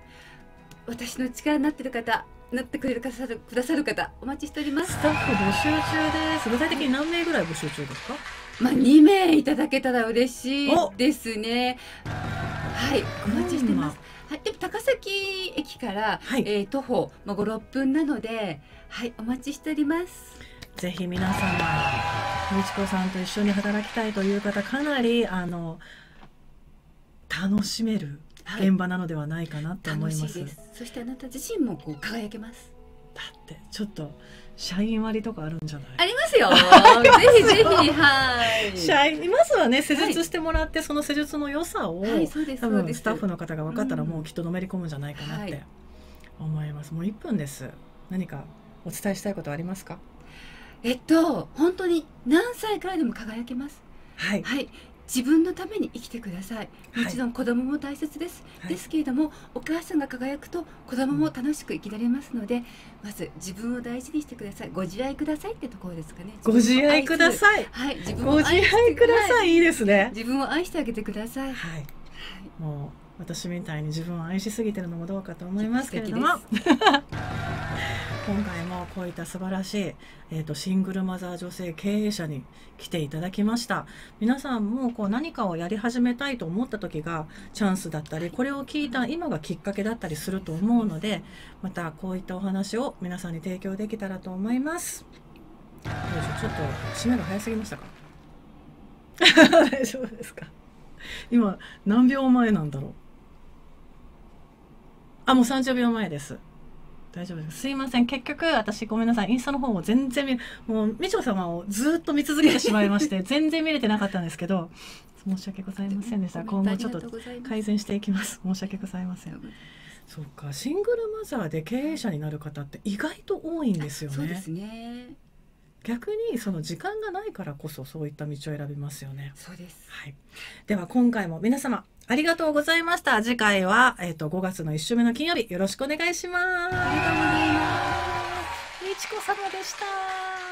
私の力になってる方、なってくれるくださるくださる方お待ちしております。スタッフ募集中です。具体的に何名ぐらい募集中ですか？まあ2名いただけたら嬉しいおですね。はい、お待ちしてます。はい、でも高崎駅から、はいえー徒歩まあ5、6分なので、はい、お待ちしております。ぜひ皆様みちこさんと一緒に働きたいという方かなりあの楽しめるはい現場なのではないかなと思います。楽しいですそしてあなた自身もこう輝けますだってちょっと社員割とかあるんじゃない？ありますよ。ぜひぜひ。はい。社員まずはね施術してもらって、その施術の良さを、はいそうです多分スタッフの方が分かったらうんもうきっとのめり込むんじゃないかなってはい。思います、もう1分です。何かお伝えしたいことありますか？えっと本当に何歳からでも輝けます。はい。はい自分のために生きてください。もちろん子供も大切です、はい。ですけれどもお母さんが輝くと子供も楽しく生きられますので、まず自分を大事にしてください。ご自愛くださいってところですかね。ご自愛くだい。さい。はい。自分ご自を愛して愛ください。いいですね。自分を愛してあげてください、はい。はいもう私みたいに自分を愛しすぎてるのもどうかと思いますけれども今回もこういった素晴らしい、えー、とシングルマザー女性経営者に来ていただきました。皆さんもこう何かをやり始めたいと思った時がチャンスだったりこれを聞いた今がきっかけだったりすると思うのでまたこういったお話を皆さんに提供できたらと思います。どうでしょうちょっと締めが早すぎましたか？大丈夫ですか？今何秒前なんだろう？あもう30秒前です大丈夫です。すいません。結局私ごめんなさい。インスタの方も全然見もうみちこ様をずっと見続けてしまいまして 全然見れてなかったんですけど申し訳ございませんでした。今後ちょっと改善していきます。申し訳ございません。そうか。シングルマザーで経営者になる方って意外と多いんですよね。そうですね。逆にその時間がないからこそそういった道を選びますよね。そうです。はい、では今回も皆様ありがとうございました。次回は、えー、と5月の1週目の金曜日よろしくお願いします。ありがとうございます。みちこ様でした。